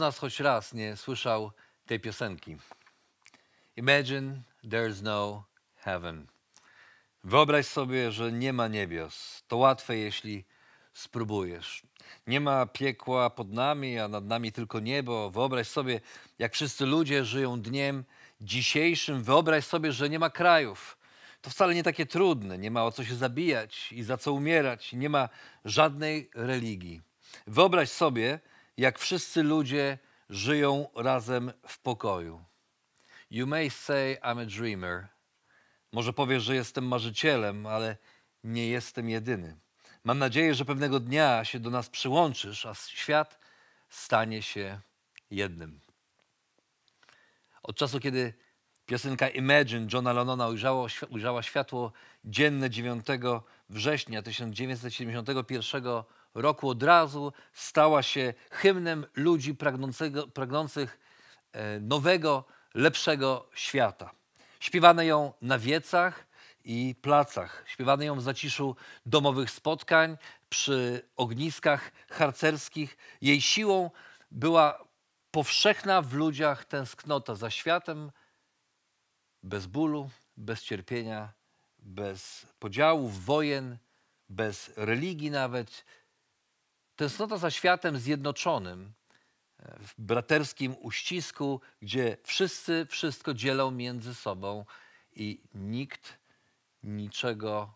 Nas choć raz nie słyszał tej piosenki? Imagine there's no heaven. Wyobraź sobie, że nie ma niebios. To łatwe, jeśli spróbujesz. Nie ma piekła pod nami, a nad nami tylko niebo. Wyobraź sobie, jak wszyscy ludzie żyją dniem dzisiejszym. Wyobraź sobie, że nie ma krajów. To wcale nie takie trudne. Nie ma o co się zabijać i za co umierać. Nie ma żadnej religii. Wyobraź sobie, jak wszyscy ludzie żyją razem w pokoju. You may say I'm a dreamer. Może powiesz, że jestem marzycielem, ale nie jestem jedyny. Mam nadzieję, że pewnego dnia się do nas przyłączysz, a świat stanie się jednym. Od czasu, kiedy piosenka Imagine Johna Lennona ujrzała, ujrzała światło dzienne 9 września 1971 roku, od razu stała się hymnem ludzi pragnących e, nowego, lepszego świata. Śpiewano ją na wiecach i placach. Śpiewano ją w zaciszu domowych spotkań, przy ogniskach harcerskich. Jej siłą była powszechna w ludziach tęsknota za światem, bez bólu, bez cierpienia, bez podziałów, wojen, bez religii nawet. Tęsknota za światem zjednoczonym, w braterskim uścisku, gdzie wszyscy wszystko dzielą między sobą i nikt niczego,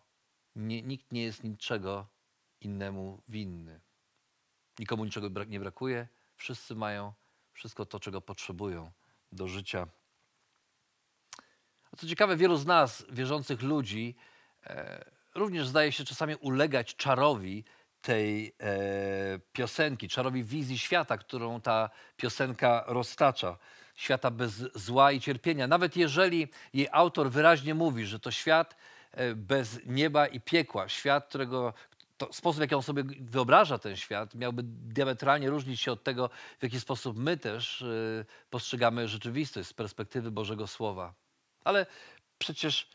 nie, nikt nie jest niczego innemu winny. Nikomu niczego nie brakuje, wszyscy mają wszystko to, czego potrzebują do życia. A co ciekawe, wielu z nas, wierzących ludzi, e, również zdaje się czasami ulegać czarowi tej e, piosenki, czarowi wizji świata, którą ta piosenka roztacza. Świata bez zła i cierpienia. Nawet jeżeli jej autor wyraźnie mówi, że to świat e, bez nieba i piekła, świat, którego to sposób, w jaki on sobie wyobraża ten świat, miałby diametralnie różnić się od tego, w jaki sposób my też y, postrzegamy rzeczywistość z perspektywy Bożego Słowa. Ale przecież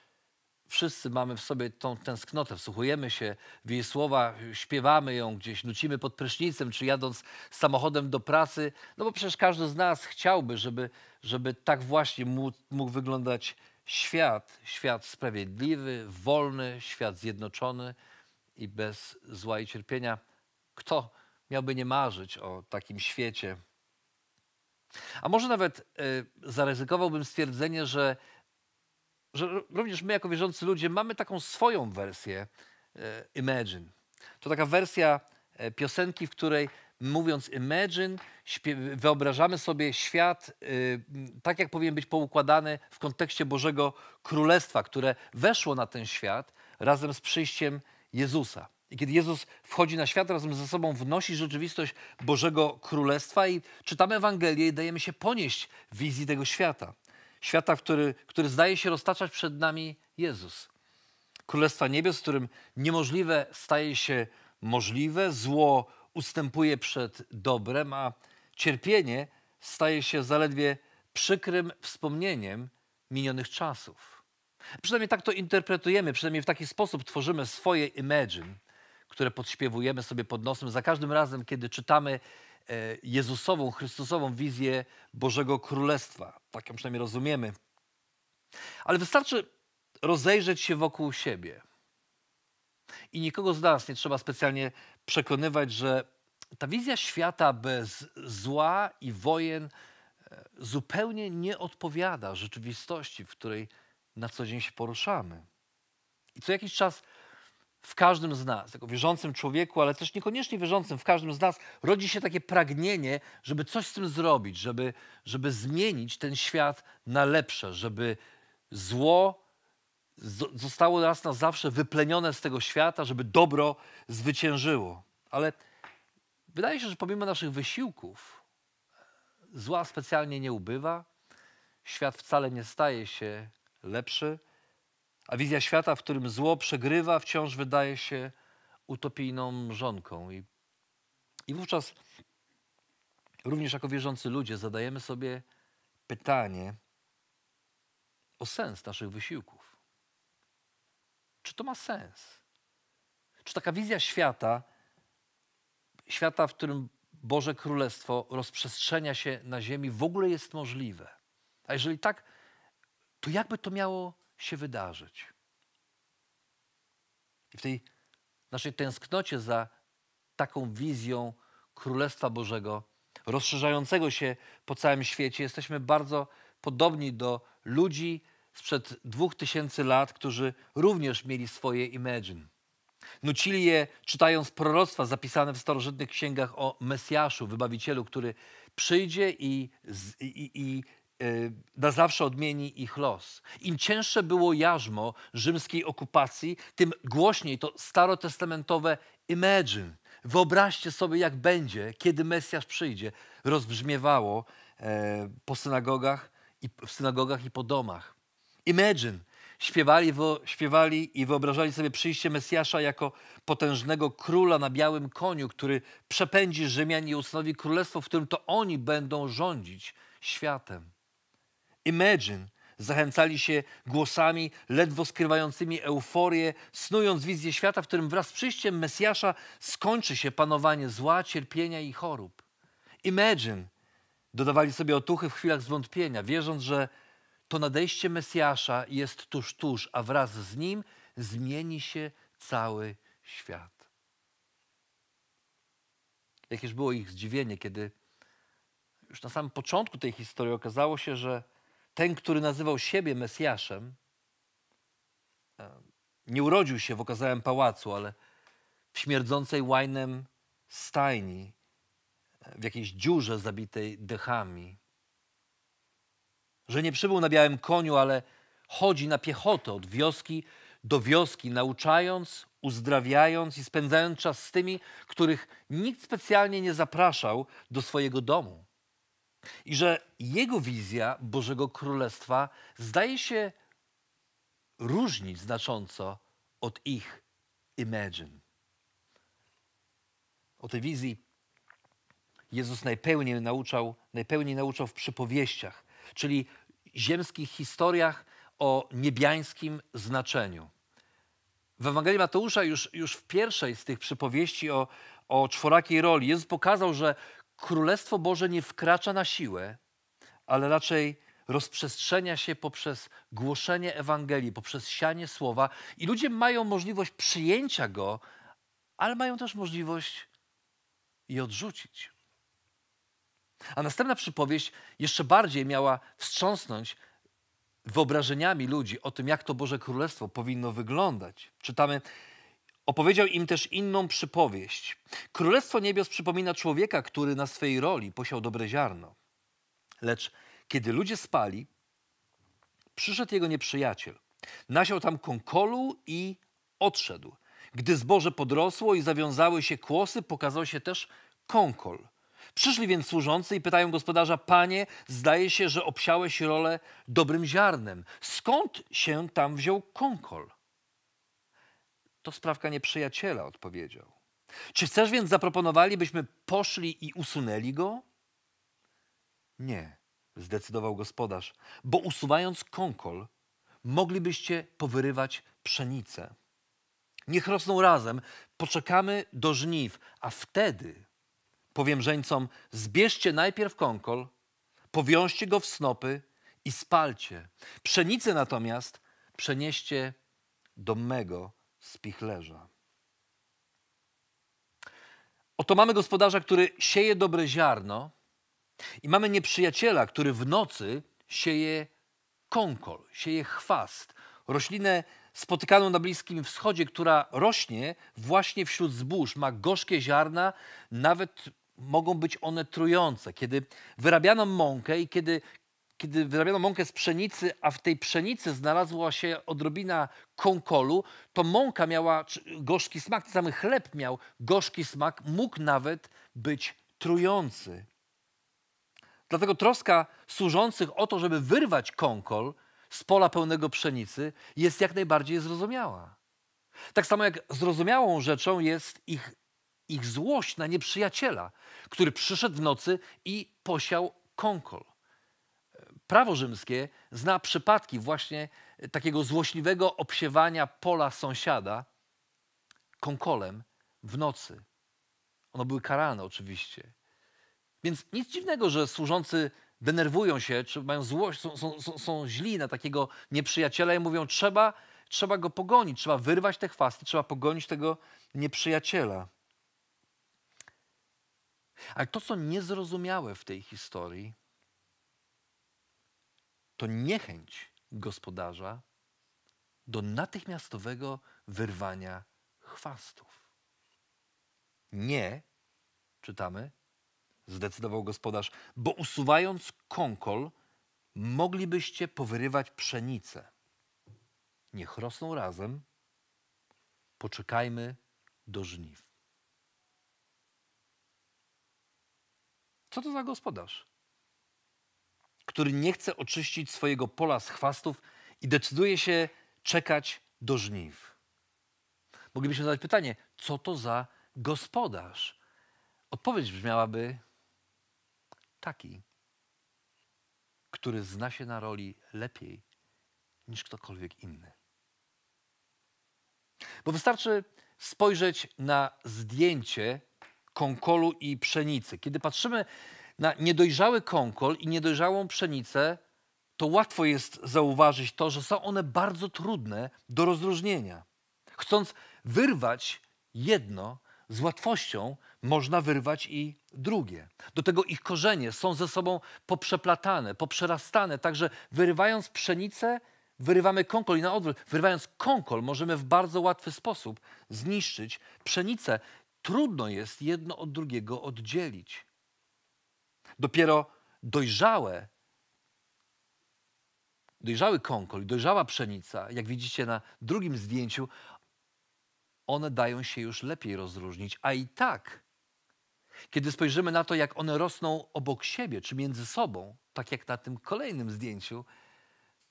wszyscy mamy w sobie tą tęsknotę, wsłuchujemy się w jej słowa, śpiewamy ją gdzieś, nucimy pod prysznicem, czy jadąc samochodem do pracy, no bo przecież każdy z nas chciałby, żeby, żeby tak właśnie mógł, mógł wyglądać świat, świat sprawiedliwy, wolny, świat zjednoczony i bez zła i cierpienia. Kto miałby nie marzyć o takim świecie? A może nawet y, zaryzykowałbym stwierdzenie, że że również my jako wierzący ludzie mamy taką swoją wersję e, Imagine. To taka wersja e, piosenki, w której mówiąc Imagine, wyobrażamy sobie świat e, tak, jak powinien być poukładany w kontekście Bożego Królestwa, które weszło na ten świat razem z przyjściem Jezusa. I kiedy Jezus wchodzi na świat, razem ze sobą wnosi rzeczywistość Bożego Królestwa i czytamy Ewangelię i dajemy się ponieść wizji tego świata świata, który, który zdaje się roztaczać przed nami Jezus. Królestwa niebios, w którym niemożliwe staje się możliwe, zło ustępuje przed dobrem, a cierpienie staje się zaledwie przykrym wspomnieniem minionych czasów. Przynajmniej tak to interpretujemy, przynajmniej w taki sposób tworzymy swoje imagine, które podśpiewujemy sobie pod nosem za każdym razem, kiedy czytamy E, Jezusową, Chrystusową wizję Bożego Królestwa. Tak ją przynajmniej rozumiemy. Ale wystarczy rozejrzeć się wokół siebie. I nikogo z nas nie trzeba specjalnie przekonywać, że ta wizja świata bez zła i wojen e, zupełnie nie odpowiada rzeczywistości, w której na co dzień się poruszamy. I co jakiś czas w każdym z nas, jako wierzącym człowieku, ale też niekoniecznie wierzącym, w każdym z nas rodzi się takie pragnienie, żeby coś z tym zrobić, żeby, żeby zmienić ten świat na lepsze, żeby zło zostało raz na zawsze wyplenione z tego świata, żeby dobro zwyciężyło. Ale wydaje się, że pomimo naszych wysiłków zła specjalnie nie ubywa, świat wcale nie staje się lepszy a wizja świata, w którym zło przegrywa, wciąż wydaje się utopijną mrzonką. I, i wówczas również jako wierzący ludzie zadajemy sobie pytanie o sens naszych wysiłków. Czy to ma sens? Czy taka wizja świata, świata, w którym Boże Królestwo rozprzestrzenia się na ziemi, w ogóle jest możliwe. A jeżeli tak, to jakby to miało się wydarzyć? I w tej naszej tęsknocie za taką wizją Królestwa Bożego, rozszerzającego się po całym świecie, jesteśmy bardzo podobni do ludzi sprzed dwóch tysięcy lat, którzy również mieli swoje imagine. Nucili je czytając proroctwa zapisane w starożytnych księgach o Mesjaszu, wybawicielu, który przyjdzie i, i, i na zawsze odmieni ich los. Im cięższe było jarzmo rzymskiej okupacji, tym głośniej to starotestamentowe imagine. Wyobraźcie sobie, jak będzie, kiedy Mesjasz przyjdzie, rozbrzmiewało e, po synagogach i w synagogach i po domach. Imagine. Śpiewali, śpiewali i wyobrażali sobie przyjście Mesjasza jako potężnego króla na białym koniu, który przepędzi Rzymian i ustanowi królestwo, w którym to oni będą rządzić światem. Imagine zachęcali się głosami ledwo skrywającymi euforię, snując wizję świata, w którym wraz z przyjściem Mesjasza skończy się panowanie zła, cierpienia i chorób. Imagine dodawali sobie otuchy w chwilach zwątpienia, wierząc, że to nadejście Mesjasza jest tuż, tuż, a wraz z nim zmieni się cały świat. Jakież było ich zdziwienie, kiedy już na samym początku tej historii okazało się, że ten, który nazywał siebie Mesjaszem, e, nie urodził się w okazałym pałacu, ale w śmierdzącej łajnem stajni, e, w jakiejś dziurze zabitej dechami że nie przybył na białym koniu, ale chodzi na piechotę od wioski do wioski, nauczając, uzdrawiając i spędzając czas z tymi, których nikt specjalnie nie zapraszał do swojego domu. I że jego wizja Bożego Królestwa zdaje się różnić znacząco od ich imagine. O tej wizji Jezus najpełniej nauczał, najpełniej nauczał w przypowieściach, czyli ziemskich historiach o niebiańskim znaczeniu. W Ewangelii Mateusza już, już w pierwszej z tych przypowieści o, o czworakiej roli Jezus pokazał, że Królestwo Boże nie wkracza na siłę, ale raczej rozprzestrzenia się poprzez głoszenie Ewangelii, poprzez sianie słowa i ludzie mają możliwość przyjęcia go, ale mają też możliwość je odrzucić. A następna przypowieść jeszcze bardziej miała wstrząsnąć wyobrażeniami ludzi o tym, jak to Boże Królestwo powinno wyglądać. Czytamy, opowiedział im też inną przypowieść. Królestwo Niebios przypomina człowieka, który na swej roli posiał dobre ziarno. Lecz kiedy ludzie spali, przyszedł jego nieprzyjaciel. Nasiał tam konkolu i odszedł. Gdy zboże podrosło i zawiązały się kłosy, pokazał się też konkol – Przyszli więc służący i pytają gospodarza, panie, zdaje się, że obsiałeś rolę dobrym ziarnem. Skąd się tam wziął konkol? To sprawka nieprzyjaciela, odpowiedział. Czy chcesz więc zaproponowali, byśmy poszli i usunęli go? Nie, zdecydował gospodarz, bo usuwając konkol, moglibyście powyrywać pszenicę. Niech rosną razem, poczekamy do żniw, a wtedy powiem żeńcom, zbierzcie najpierw konkol, powiążcie go w snopy i spalcie. Pszenicę natomiast przenieście do mego spichlerza. Oto mamy gospodarza, który sieje dobre ziarno i mamy nieprzyjaciela, który w nocy sieje konkol, sieje chwast, roślinę spotykaną na Bliskim Wschodzie, która rośnie właśnie wśród zbóż, ma gorzkie ziarna, nawet mogą być one trujące. Kiedy wyrabiano mąkę i kiedy, kiedy wyrabiano mąkę z pszenicy, a w tej pszenicy znalazła się odrobina konkolu, to mąka miała gorzki smak, ten sam chleb miał gorzki smak, mógł nawet być trujący. Dlatego troska służących o to, żeby wyrwać konkol z pola pełnego pszenicy, jest jak najbardziej zrozumiała. Tak samo jak zrozumiałą rzeczą jest ich ich złość na nieprzyjaciela, który przyszedł w nocy i posiał konkol. Prawo rzymskie zna przypadki właśnie takiego złośliwego obsiewania pola sąsiada konkolem w nocy. One były karane oczywiście. Więc nic dziwnego, że służący denerwują się, czy mają złość, są, są, są, są źli na takiego nieprzyjaciela i mówią, trzeba, trzeba go pogonić, trzeba wyrwać te chwasty, trzeba pogonić tego nieprzyjaciela. Ale to, co niezrozumiałe w tej historii, to niechęć gospodarza do natychmiastowego wyrwania chwastów. Nie, czytamy, zdecydował gospodarz, bo usuwając kąkol, moglibyście powyrywać pszenicę. Niech rosną razem, poczekajmy do żniw. Co to za gospodarz, który nie chce oczyścić swojego pola z chwastów i decyduje się czekać do żniw? Moglibyśmy zadać pytanie, co to za gospodarz? Odpowiedź brzmiałaby taki, który zna się na roli lepiej niż ktokolwiek inny. Bo wystarczy spojrzeć na zdjęcie konkolu i pszenicy. Kiedy patrzymy na niedojrzały konkol i niedojrzałą pszenicę, to łatwo jest zauważyć to, że są one bardzo trudne do rozróżnienia. Chcąc wyrwać jedno, z łatwością można wyrwać i drugie. Do tego ich korzenie są ze sobą poprzeplatane, poprzerastane, także wyrywając pszenicę, wyrywamy konkol i na odwrót. Wyrywając konkol możemy w bardzo łatwy sposób zniszczyć pszenicę. Trudno jest jedno od drugiego oddzielić. Dopiero dojrzałe, dojrzały konkol, dojrzała pszenica, jak widzicie na drugim zdjęciu, one dają się już lepiej rozróżnić, a i tak, kiedy spojrzymy na to, jak one rosną obok siebie czy między sobą, tak jak na tym kolejnym zdjęciu,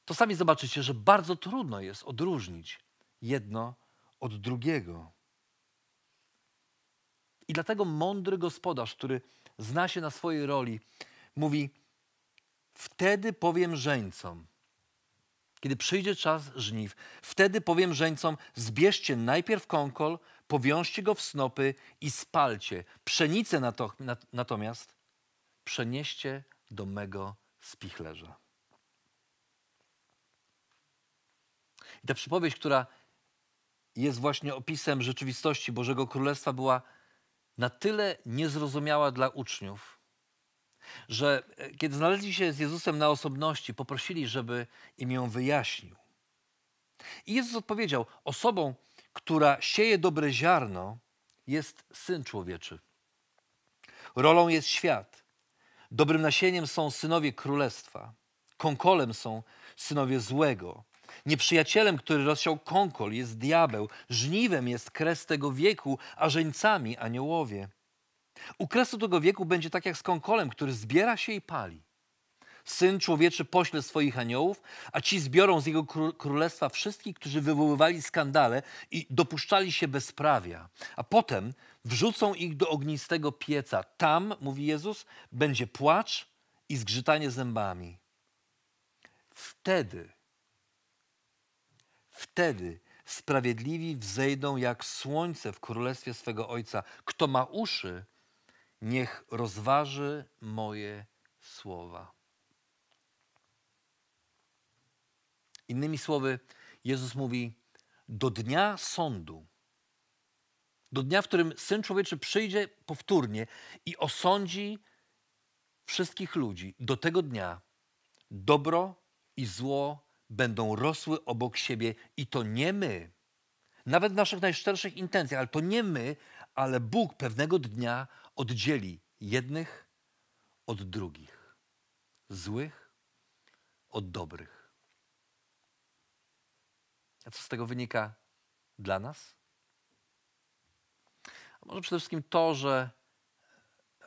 to sami zobaczycie, że bardzo trudno jest odróżnić jedno od drugiego. I dlatego mądry gospodarz, który zna się na swojej roli, mówi: Wtedy powiem żeńcom, kiedy przyjdzie czas żniw, wtedy powiem żeńcom: zbierzcie najpierw kąkol, powiążcie go w snopy i spalcie. Pszenicę natomiast przenieście do mego spichlerza. I ta przypowieść, która jest właśnie opisem rzeczywistości Bożego Królestwa, była na tyle niezrozumiała dla uczniów, że e, kiedy znaleźli się z Jezusem na osobności, poprosili, żeby im ją wyjaśnił. I Jezus odpowiedział: Osobą, która sieje dobre ziarno, jest syn człowieczy. Rolą jest świat. Dobrym nasieniem są synowie królestwa. Konkolem są synowie złego. Nieprzyjacielem, który rozsiał konkol, jest diabeł. Żniwem jest kres tego wieku, a żeńcami aniołowie. U kresu tego wieku będzie tak jak z konkolem, który zbiera się i pali. Syn człowieczy pośle swoich aniołów, a ci zbiorą z jego królestwa wszystkich, którzy wywoływali skandale i dopuszczali się bezprawia. A potem wrzucą ich do ognistego pieca. Tam, mówi Jezus, będzie płacz i zgrzytanie zębami. Wtedy, wtedy sprawiedliwi wzejdą jak słońce w królestwie swego Ojca. Kto ma uszy, niech rozważy moje słowa. Innymi słowy, Jezus mówi: Do dnia sądu, do dnia, w którym syn człowieczy przyjdzie powtórnie i osądzi wszystkich ludzi, do tego dnia dobro i zło będą rosły obok siebie i to nie my, nawet w naszych najszczerszych intencjach, ale to nie my, ale Bóg pewnego dnia oddzieli jednych od drugich, złych od dobrych. A co z tego wynika dla nas? A może przede wszystkim to, że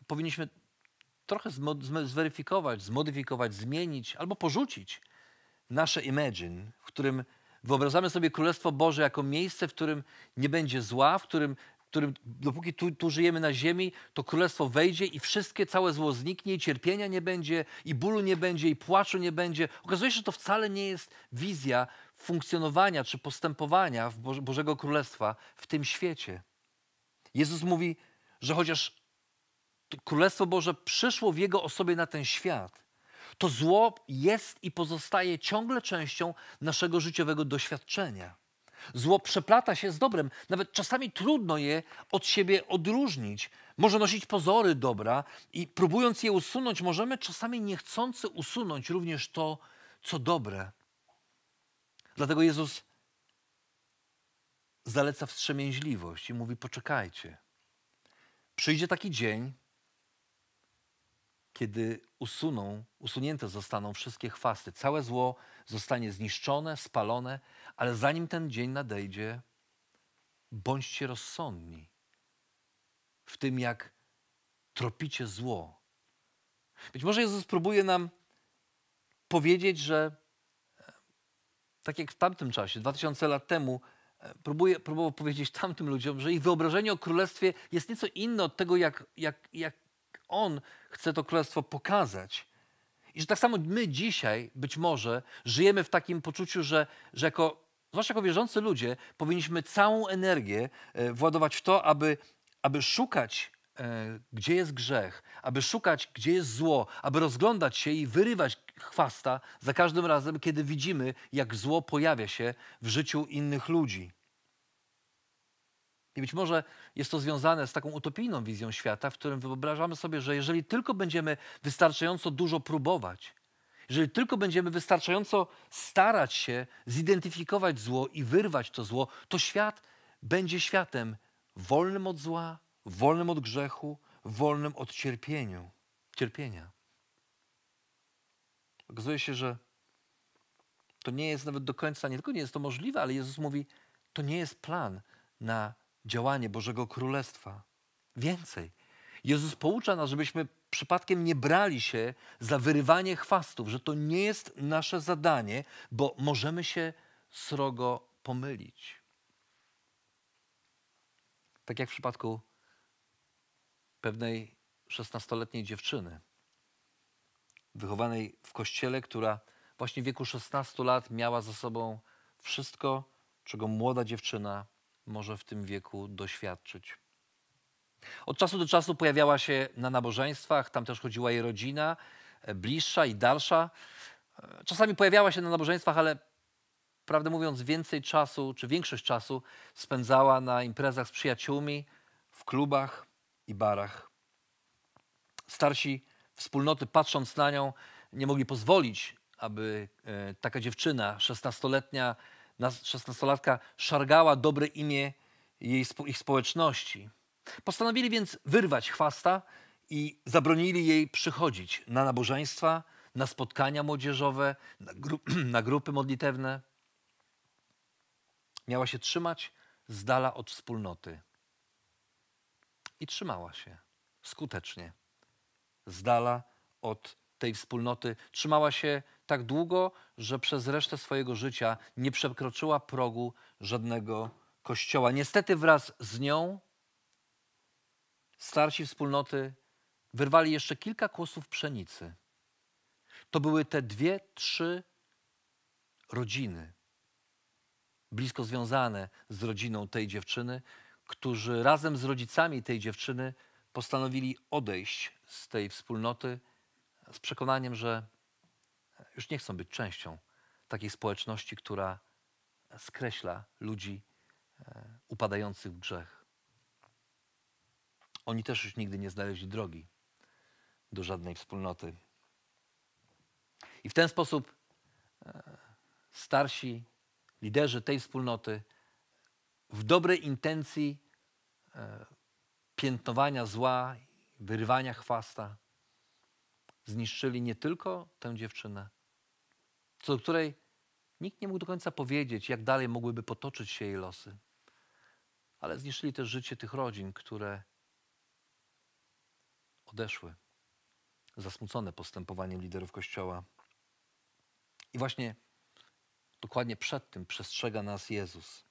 powinniśmy trochę zweryfikować, zmodyfikować, zmienić albo porzucić nasze imagine, w którym wyobrażamy sobie Królestwo Boże jako miejsce, w którym nie będzie zła, w którym którym dopóki tu, tu, żyjemy na ziemi, to królestwo wejdzie i wszystkie, całe zło zniknie, i cierpienia nie będzie, i bólu nie będzie, i płaczu nie będzie. Okazuje się, że to wcale nie jest wizja funkcjonowania czy postępowania w Boże, Bożego Królestwa w tym świecie. Jezus mówi, że chociaż Królestwo Boże przyszło w Jego osobie na ten świat, to zło jest i pozostaje ciągle częścią naszego życiowego doświadczenia. Zło przeplata się z dobrem. Nawet czasami trudno je od siebie odróżnić. Może nosić pozory dobra i próbując je usunąć, możemy czasami niechcący usunąć również to, co dobre. Dlatego Jezus zaleca wstrzemięźliwość i mówi: Poczekajcie. Przyjdzie taki dzień, kiedy usuną, usunięte zostaną wszystkie chwasty. Całe zło zostanie zniszczone, spalone, ale zanim ten dzień nadejdzie, bądźcie rozsądni w tym, jak tropicie zło. Być może Jezus próbuje nam powiedzieć, że e, tak jak w tamtym czasie, 2000 lat temu, e, próbuje, próbował powiedzieć tamtym ludziom, że ich wyobrażenie o królestwie jest nieco inne od tego, jak, jak, jak On chce to królestwo pokazać. I że tak samo my dzisiaj być może żyjemy w takim poczuciu, że, że jako, zwłaszcza jako wierzący ludzie, powinniśmy całą energię e, władować w to, aby, aby szukać, e, gdzie jest grzech, aby szukać, gdzie jest zło, aby rozglądać się i wyrywać chwasta za każdym razem, kiedy widzimy, jak zło pojawia się w życiu innych ludzi. I być może jest to związane z taką utopijną wizją świata, w którym wyobrażamy sobie, że jeżeli tylko będziemy wystarczająco dużo próbować, jeżeli tylko będziemy wystarczająco starać się zidentyfikować zło i wyrwać to zło, to świat będzie światem wolnym od zła, wolnym od grzechu, wolnym od cierpieniu, cierpienia. Okazuje się, że to nie jest nawet do końca, nie tylko nie jest to możliwe, ale Jezus mówi, to nie jest plan na działanie Bożego Królestwa. Więcej. Jezus poucza nas, żebyśmy przypadkiem nie brali się za wyrywanie chwastów, że to nie jest nasze zadanie, bo możemy się srogo pomylić. Tak jak w przypadku pewnej szesnastoletniej dziewczyny, wychowanej w kościele, która właśnie w wieku 16 lat miała za sobą wszystko, czego młoda dziewczyna może w tym wieku doświadczyć. Od czasu do czasu pojawiała się na nabożeństwach, tam też chodziła jej rodzina, e, bliższa i dalsza. E, czasami pojawiała się na nabożeństwach, ale prawdę mówiąc, więcej czasu, czy większość czasu spędzała na imprezach z przyjaciółmi, w klubach i barach. Starsi wspólnoty, patrząc na nią, nie mogli pozwolić, aby e, taka dziewczyna, 16-letnia, szesnastolatka szargała dobre imię jej, ich społeczności. Postanowili więc wyrwać chwasta i zabronili jej przychodzić na nabożeństwa, na spotkania młodzieżowe, na, gru na grupy modlitewne. Miała się trzymać z dala od wspólnoty. I trzymała się skutecznie z dala od tej wspólnoty. Trzymała się tak długo, że przez resztę swojego życia nie przekroczyła progu żadnego kościoła. Niestety wraz z nią starsi wspólnoty wyrwali jeszcze kilka kłosów pszenicy. To były te dwie, trzy rodziny, blisko związane z rodziną tej dziewczyny, którzy razem z rodzicami tej dziewczyny postanowili odejść z tej wspólnoty z przekonaniem, że już nie chcą być częścią takiej społeczności, która skreśla ludzi e, upadających w grzech. Oni też już nigdy nie znaleźli drogi do żadnej wspólnoty. I w ten sposób e, starsi liderzy tej wspólnoty w dobrej intencji e, piętnowania zła, wyrywania chwasta, zniszczyli nie tylko tę dziewczynę, co do której nikt nie mógł do końca powiedzieć, jak dalej mogłyby potoczyć się jej losy, ale zniszczyli też życie tych rodzin, które odeszły, zasmucone postępowaniem liderów Kościoła. I właśnie dokładnie przed tym przestrzega nas Jezus.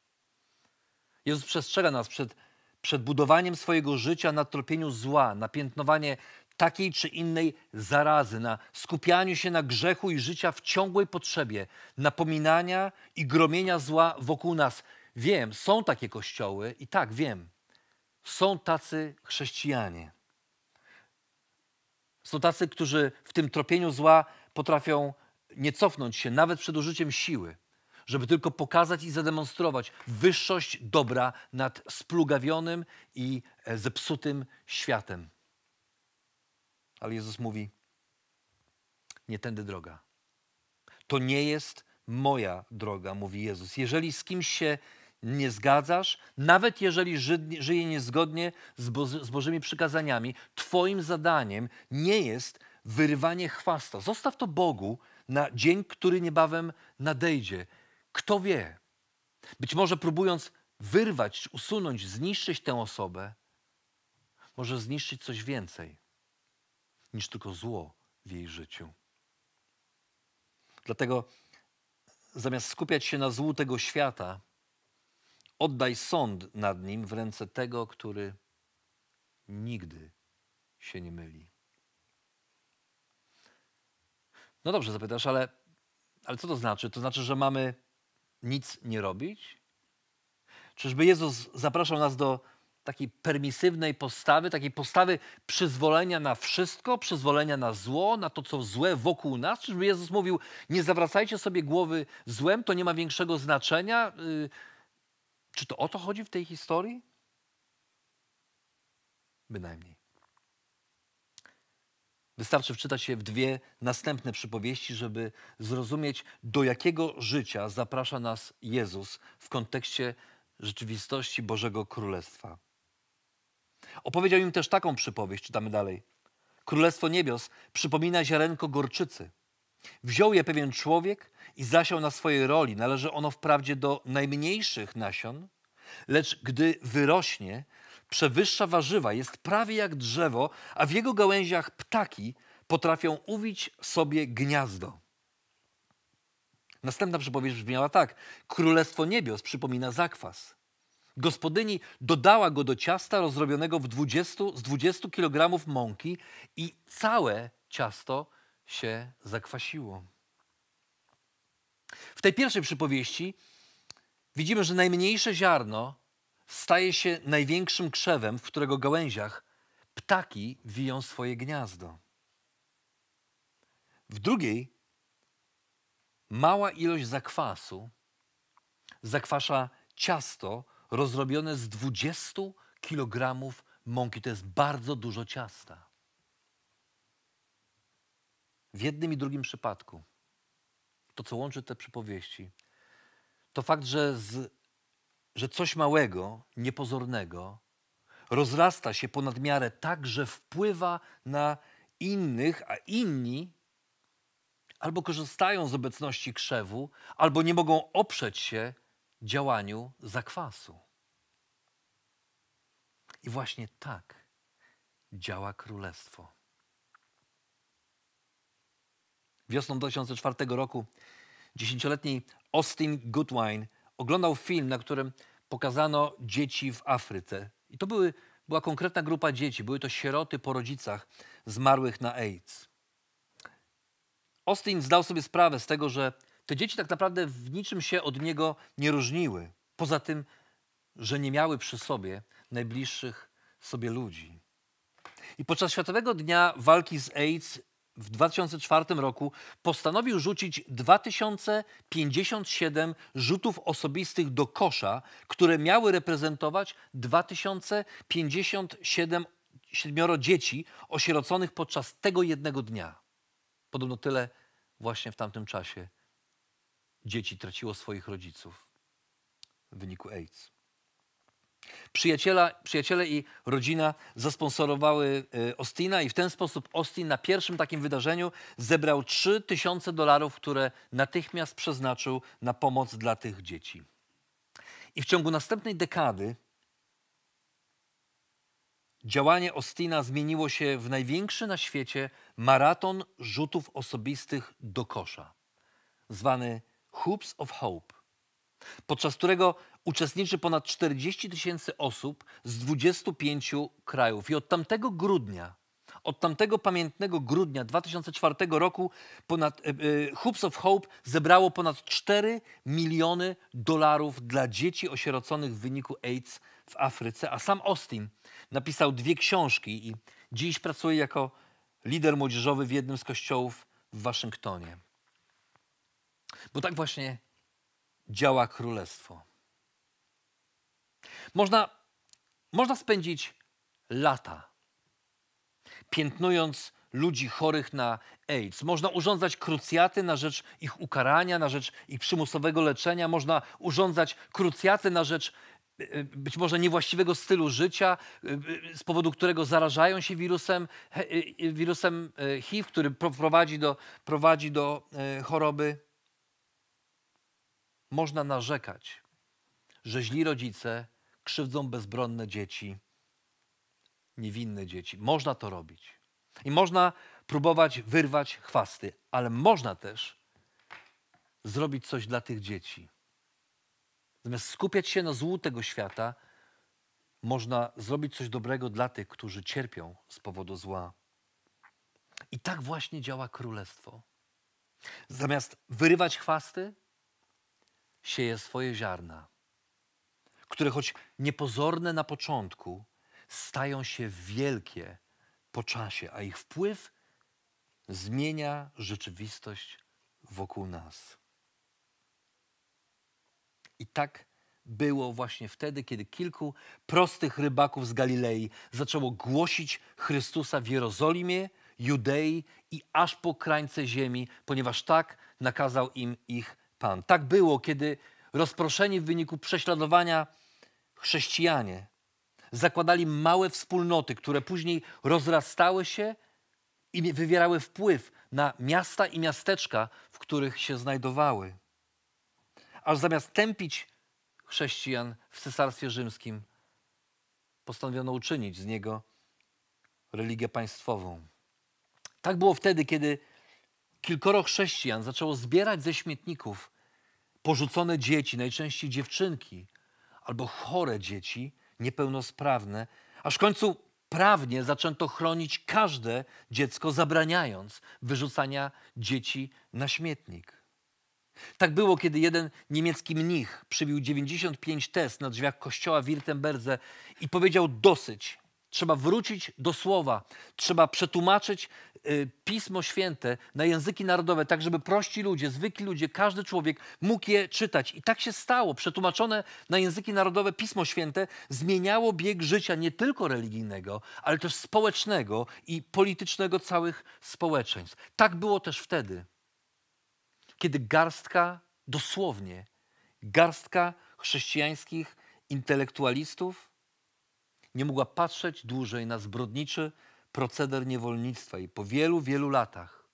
Jezus przestrzega nas przed, przed budowaniem swojego życia na tropieniu zła, na piętnowanie takiej czy innej zarazy, na skupianiu się na grzechu i życia w ciągłej potrzebie, napominania i gromienia zła wokół nas. Wiem, są takie kościoły i tak wiem, są tacy chrześcijanie. Są tacy, którzy w tym tropieniu zła potrafią nie cofnąć się nawet przed użyciem siły, żeby tylko pokazać i zademonstrować wyższość dobra nad splugawionym i e, zepsutym światem. Ale Jezus mówi: Nie tędy droga. To nie jest moja droga, mówi Jezus. Jeżeli z kimś się nie zgadzasz, nawet jeżeli ży, żyje niezgodnie z, Bo, z Bożymi przykazaniami, Twoim zadaniem nie jest wyrywanie chwasta. Zostaw to Bogu na dzień, który niebawem nadejdzie. Kto wie? Być może próbując wyrwać, usunąć, zniszczyć tę osobę, może zniszczyć coś więcej niż tylko zło w jej życiu. Dlatego zamiast skupiać się na złu tego świata, oddaj sąd nad nim w ręce tego, który nigdy się nie myli. No dobrze, zapytasz, ale, ale co to znaczy? To znaczy, że mamy nic nie robić? Czyżby Jezus zapraszał nas do takiej permisywnej postawy, takiej postawy przyzwolenia na wszystko, przyzwolenia na zło, na to, co złe wokół nas? Czyżby Jezus mówił, nie zawracajcie sobie głowy złem, to nie ma większego znaczenia? Yy, czy to o to chodzi w tej historii? Bynajmniej. Wystarczy wczytać się w dwie następne przypowieści, żeby zrozumieć, do jakiego życia zaprasza nas Jezus w kontekście rzeczywistości Bożego Królestwa. Opowiedział im też taką przypowieść, czytamy dalej. Królestwo niebios przypomina ziarenko gorczycy. Wziął je pewien człowiek i zasiał na swojej roli. Należy ono wprawdzie do najmniejszych nasion, lecz gdy wyrośnie, przewyższa warzywa, jest prawie jak drzewo, a w jego gałęziach ptaki potrafią uwić sobie gniazdo. Następna przypowieść brzmiała tak. Królestwo niebios przypomina zakwas. Gospodyni dodała go do ciasta rozrobionego w 20, z 20 kg mąki i całe ciasto się zakwasiło. W tej pierwszej przypowieści widzimy, że najmniejsze ziarno staje się największym krzewem, w którego gałęziach ptaki wiją swoje gniazdo. W drugiej mała ilość zakwasu zakwasza ciasto rozrobione z 20 kg mąki. To jest bardzo dużo ciasta. W jednym i drugim przypadku to, co łączy te przypowieści, to fakt, że, z, że coś małego, niepozornego rozrasta się ponad miarę tak, że wpływa na innych, a inni albo korzystają z obecności krzewu, albo nie mogą oprzeć się działaniu zakwasu. I właśnie tak działa królestwo. Wiosną 2004 roku dziesięcioletni Austin Goodwine oglądał film, na którym pokazano dzieci w Afryce. I to były, była konkretna grupa dzieci. Były to sieroty po rodzicach zmarłych na AIDS. Austin zdał sobie sprawę z tego, że te dzieci tak naprawdę w niczym się od niego nie różniły. Poza tym, że nie miały przy sobie najbliższych sobie ludzi. I podczas Światowego Dnia Walki z AIDS w 2004 roku postanowił rzucić 2057 rzutów osobistych do kosza, które miały reprezentować 2057 siedmioro dzieci osieroconych podczas tego jednego dnia. Podobno tyle właśnie w tamtym czasie dzieci traciło swoich rodziców w wyniku AIDS. Przyjaciela, przyjaciele i rodzina zasponsorowały y, Ostina i w ten sposób Austin na pierwszym takim wydarzeniu zebrał 3000 dolarów, które natychmiast przeznaczył na pomoc dla tych dzieci. I w ciągu następnej dekady działanie Ostina zmieniło się w największy na świecie maraton rzutów osobistych do kosza, zwany Hoops of Hope, podczas którego uczestniczy ponad 40 tysięcy osób z 25 krajów. I od tamtego grudnia, od tamtego pamiętnego grudnia 2004 roku ponad, e, e, Hoops of Hope zebrało ponad 4 miliony dolarów dla dzieci osieroconych w wyniku AIDS w Afryce, a sam Austin napisał dwie książki i dziś pracuje jako lider młodzieżowy w jednym z kościołów w Waszyngtonie. Bo tak właśnie działa królestwo. Można, można spędzić lata piętnując ludzi chorych na AIDS. Można urządzać krucjaty na rzecz ich ukarania, na rzecz ich przymusowego leczenia. Można urządzać krucjaty na rzecz e, e, być może niewłaściwego stylu życia, e, z powodu którego zarażają się wirusem, wirusem HIV, który prowadzi do, prowadzi do choroby. Można narzekać, że źli rodzice krzywdzą bezbronne dzieci, niewinne dzieci. Można to robić. I można próbować wyrwać chwasty, ale można też zrobić coś dla tych dzieci. Zamiast skupiać się na złu tego świata, można zrobić coś dobrego dla tych, którzy cierpią z powodu zła. I tak właśnie działa królestwo. Zamiast wyrywać chwasty, sieje swoje ziarna, które choć niepozorne na początku, stają się wielkie po czasie, a ich wpływ zmienia rzeczywistość wokół nas. I tak było właśnie wtedy, kiedy kilku prostych rybaków z Galilei zaczęło głosić Chrystusa w Jerozolimie, Judei i aż po krańce ziemi, ponieważ tak nakazał im ich Pan. Tak było, kiedy rozproszeni w wyniku prześladowania chrześcijanie zakładali małe wspólnoty, które później rozrastały się i wywierały wpływ na miasta i miasteczka, w których się znajdowały. Aż zamiast tępić chrześcijan w Cesarstwie Rzymskim, postanowiono uczynić z niego religię państwową. Tak było wtedy, kiedy kilkoro chrześcijan zaczęło zbierać ze śmietników porzucone dzieci, najczęściej dziewczynki albo chore dzieci, niepełnosprawne, aż w końcu prawnie zaczęto chronić każde dziecko, zabraniając wyrzucania dzieci na śmietnik. Tak było, kiedy jeden niemiecki mnich przybił 95 test na drzwiach kościoła w Wirtemberdze i powiedział dosyć. Trzeba wrócić do słowa, trzeba przetłumaczyć y, Pismo Święte na języki narodowe, tak żeby prości ludzie, zwykli ludzie, każdy człowiek mógł je czytać. I tak się stało. Przetłumaczone na języki narodowe Pismo Święte zmieniało bieg życia nie tylko religijnego, ale też społecznego i politycznego całych społeczeństw. Tak było też wtedy, kiedy garstka, dosłownie, garstka chrześcijańskich intelektualistów, nie mogła patrzeć dłużej na zbrodniczy proceder niewolnictwa i po wielu, wielu latach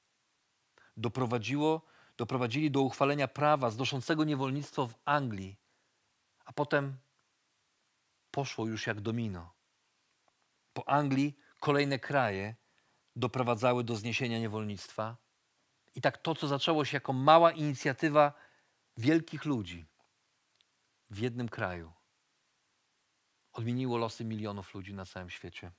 doprowadziło, doprowadzili do uchwalenia prawa znoszącego niewolnictwo w Anglii, a potem poszło już jak domino. Po Anglii kolejne kraje doprowadzały do zniesienia niewolnictwa. I tak to, co zaczęło się jako mała inicjatywa wielkich ludzi w jednym kraju, odmieniło losy milionów ludzi na całym świecie.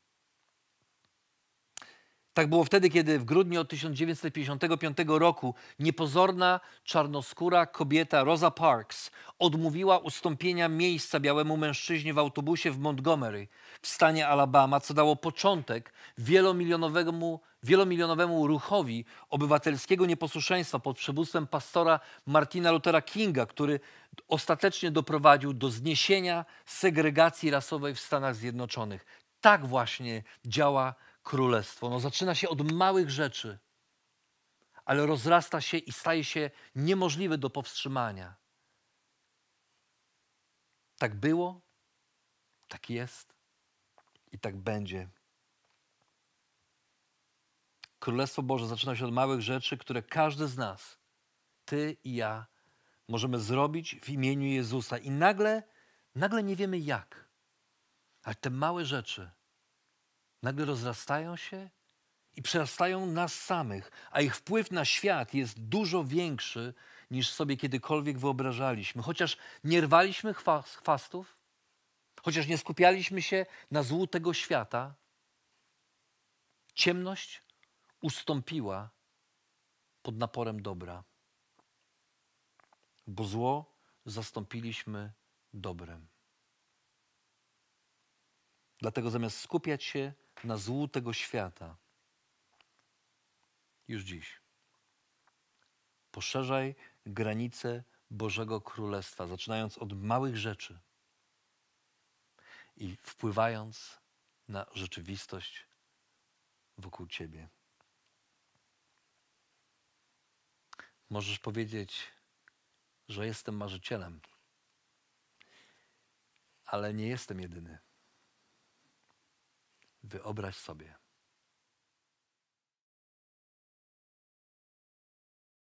Tak było wtedy, kiedy w grudniu 1955 roku niepozorna, czarnoskóra kobieta Rosa Parks odmówiła ustąpienia miejsca białemu mężczyźnie w autobusie w Montgomery w stanie Alabama, co dało początek wielomilionowemu, wielomilionowemu ruchowi obywatelskiego nieposłuszeństwa pod przywództwem pastora Martina Luthera Kinga, który ostatecznie doprowadził do zniesienia segregacji rasowej w Stanach Zjednoczonych. Tak właśnie działa królestwo. No, zaczyna się od małych rzeczy, ale rozrasta się i staje się niemożliwe do powstrzymania. Tak było, tak jest i tak będzie. Królestwo Boże zaczyna się od małych rzeczy, które każdy z nas, ty i ja, możemy zrobić w imieniu Jezusa. I nagle, nagle nie wiemy jak. Ale te małe rzeczy nagle rozrastają się i przerastają nas samych, a ich wpływ na świat jest dużo większy niż sobie kiedykolwiek wyobrażaliśmy. Chociaż nie rwaliśmy chwastów, chociaż nie skupialiśmy się na złu tego świata, ciemność ustąpiła pod naporem dobra, bo zło zastąpiliśmy dobrem. Dlatego zamiast skupiać się na złu tego świata, już dziś. Poszerzaj granice Bożego Królestwa, zaczynając od małych rzeczy i wpływając na rzeczywistość wokół ciebie. Możesz powiedzieć, że jestem marzycielem, ale nie jestem jedyny. Wyobraź sobie,